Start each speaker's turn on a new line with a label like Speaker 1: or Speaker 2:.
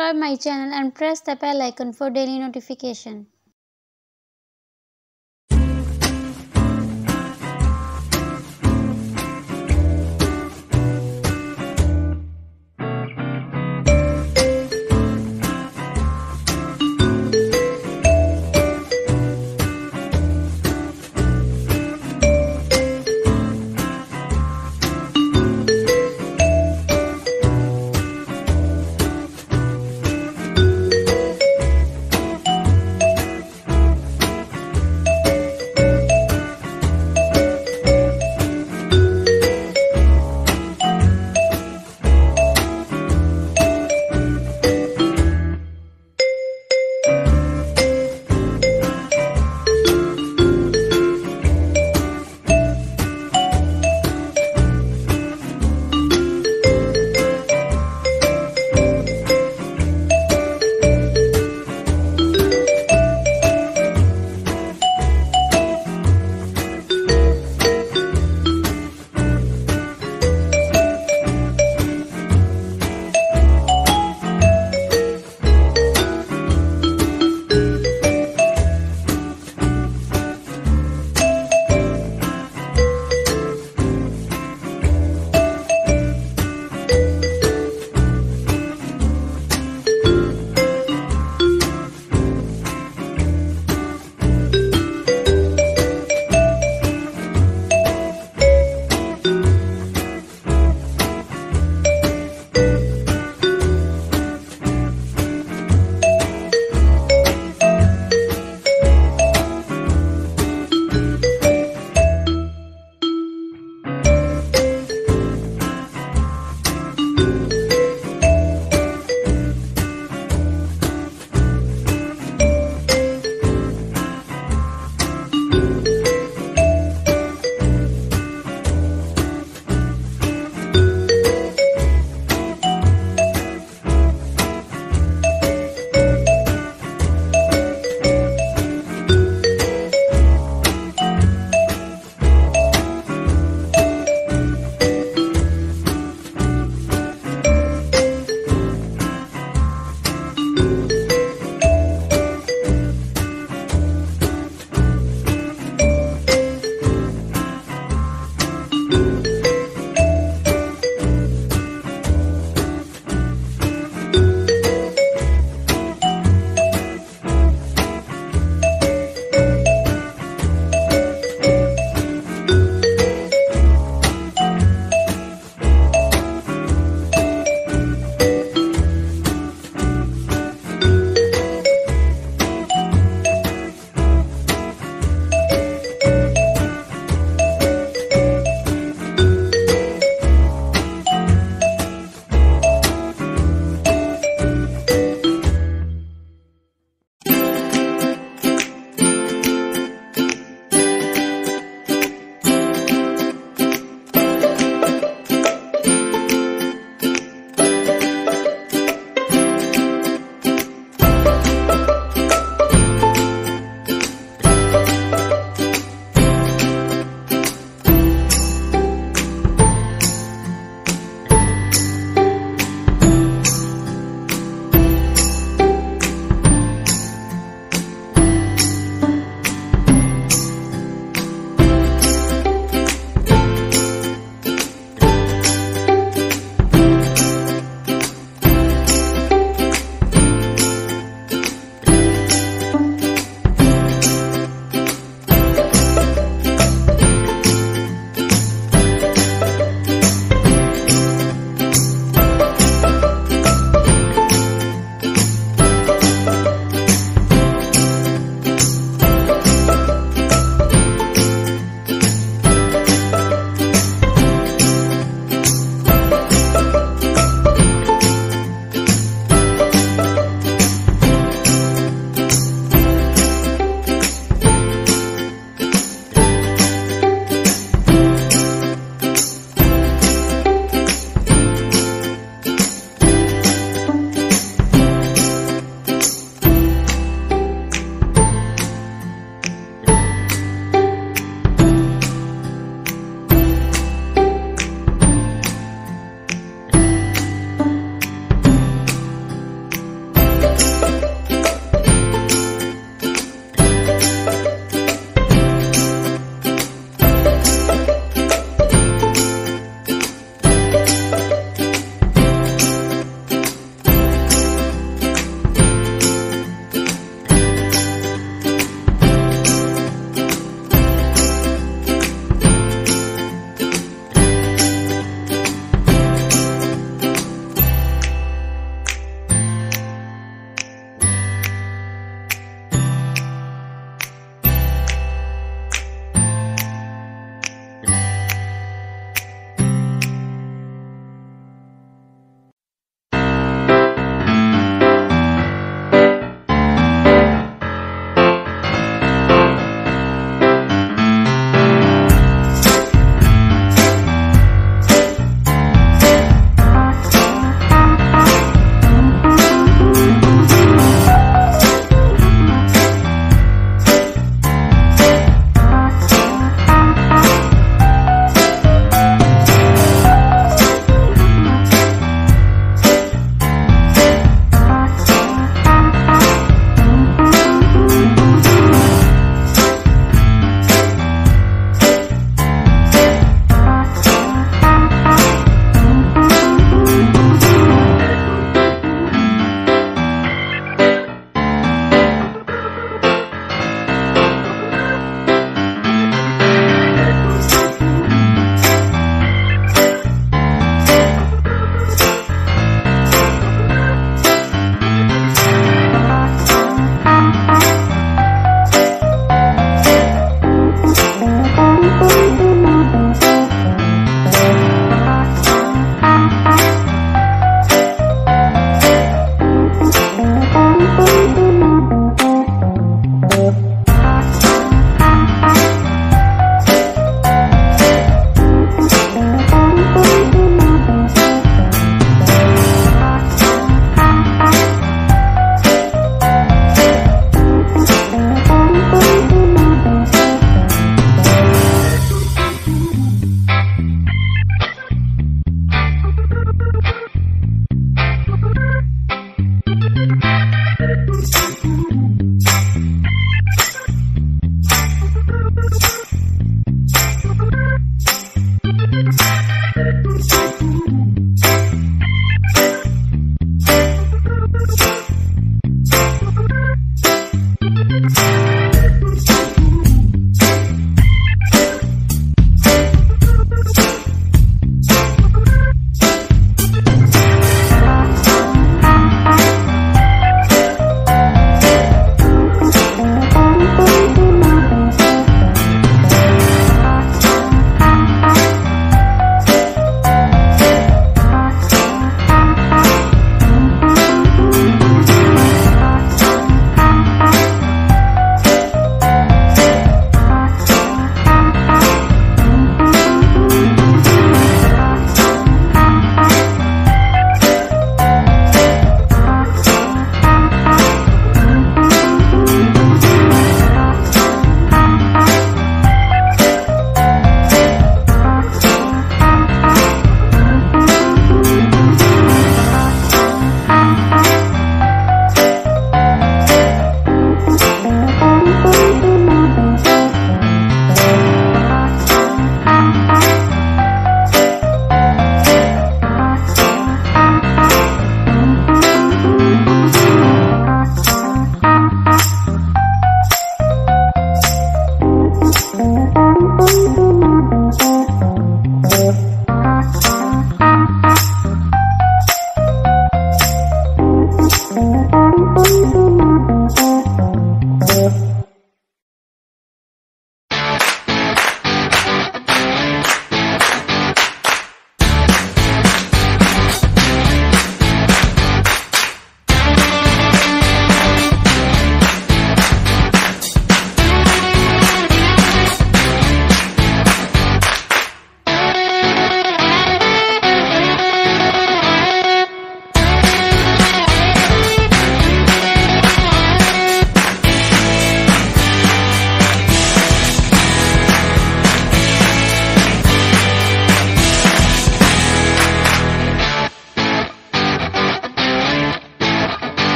Speaker 1: subscribe my channel and press the bell icon for daily notification.